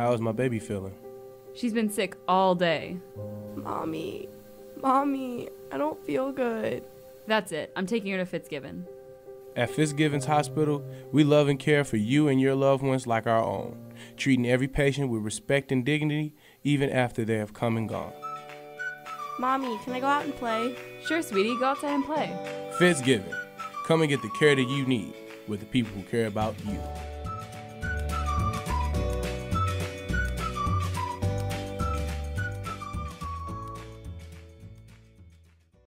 How is my baby feeling? She's been sick all day. Mommy, Mommy, I don't feel good. That's it. I'm taking her to Fitzgibbon. At Fitzgibbon's Hospital, we love and care for you and your loved ones like our own, treating every patient with respect and dignity even after they have come and gone. Mommy, can I go out and play? Sure, sweetie, go outside and play. Fitzgibbon, come and get the care that you need with the people who care about you.